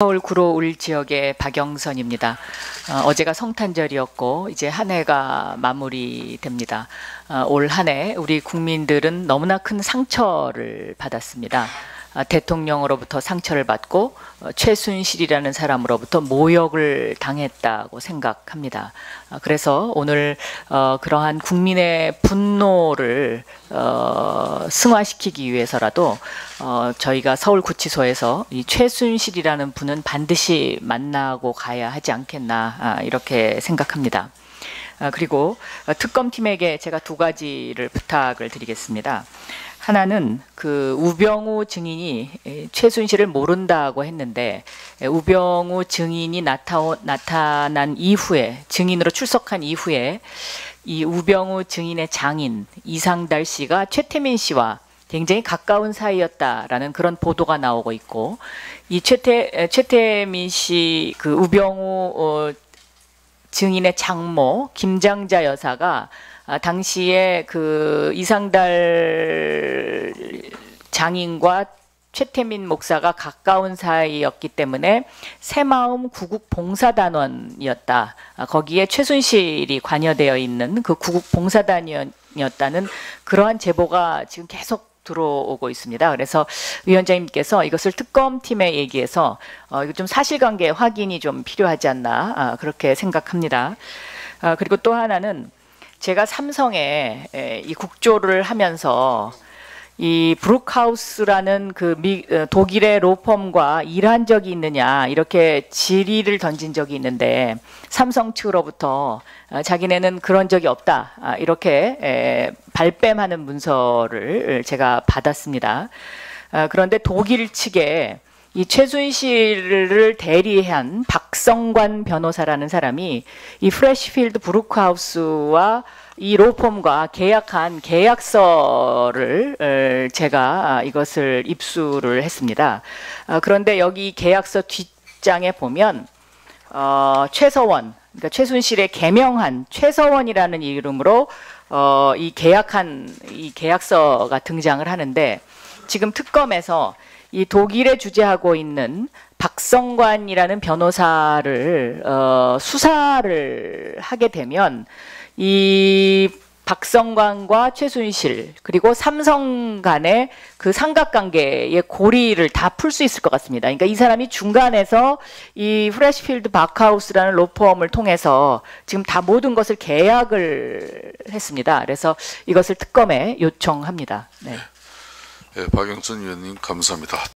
서울 구로 울 지역의 박영선입니다. 어, 제가 성탄절이었고 이제 한 해가 마무리됩니다. 어, 올한 해 우리 국민들은 너무나 큰 상처를 받았습니다. 아, 대통령으로부터 상처를 받고 어, 최순실이라는 사람으로부터 모욕을 당했다고 생각합니다. 아, 그래서 오늘 어, 그러한 국민의 분노를 어, 승화시키기 위해서라도 어, 저희가 서울구치소에서 이 최순실이라는 분은 반드시 만나고 가야 하지 않겠나 아, 이렇게 생각합니다. 아, 그리고 어, 특검팀에게 제가 두 가지를 부탁을 드리겠습니다. 하나는 그 우병우 증인이 에, 최순실을 모른다고 했는데 에, 우병우 증인이 나타난 이후에 증인으로 출석한 이후에 이 우병우 증인의 장인 이상달 씨가 최태민 씨와 굉장히 가까운 사이였다라는 그런 보도가 나오고 있고 이 최태 에, 최태민 씨 그 우병우 어, 증인의 장모 김장자 여사가 아, 당시에 그 이상달 장인과 최태민 목사가 가까운 사이였기 때문에 새마음 구국 봉사단원이었다. 아, 거기에 최순실이 관여되어 있는 그 구국 봉사단이었다는 그러한 제보가 지금 계속 들어오고 있습니다. 그래서 위원장님께서 이것을 특검팀에 얘기해서 어, 이거 좀 사실관계 확인이 좀 필요하지 않나 아, 그렇게 생각합니다. 아, 그리고 또 하나는 제가 삼성에 에, 이 국조를 하면서 이 브룩하우스라는 그 미, 어, 독일의 로펌과 일한 적이 있느냐 이렇게 질의를 던진 적이 있는데 삼성 측으로부터 어, 자기네는 그런 적이 없다 아, 이렇게 에, 발뺌하는 문서를 제가 받았습니다. 아, 그런데 독일 측에 이 최순실을 대리한 박성관 변호사라는 사람이 이 프레시필드 브루크하우스와 이 로펌과 계약한 계약서를 어, 제가 이것을 입수를 했습니다. 아, 그런데 여기 계약서 뒷장에 보면 어, 최서원, 그러니까 최순실의 개명한 최서원이라는 이름으로 어, 이 계약한 이 계약서가 등장을 하는데 지금 특검에서 이 독일에 주재하고 있는 박성관이라는 변호사를 어, 수사를 하게 되면 이 박성관과 최순실 그리고 삼성 간의 그 삼각관계의 고리를 다 풀 수 있을 것 같습니다. 그러니까 이 사람이 중간에서 이 프레시필드 바카우스라는 로펌을 통해서 지금 다 모든 것을 계약을 했습니다. 그래서 이것을 특검에 요청합니다. 네. 예, 박영선 의원님 감사합니다.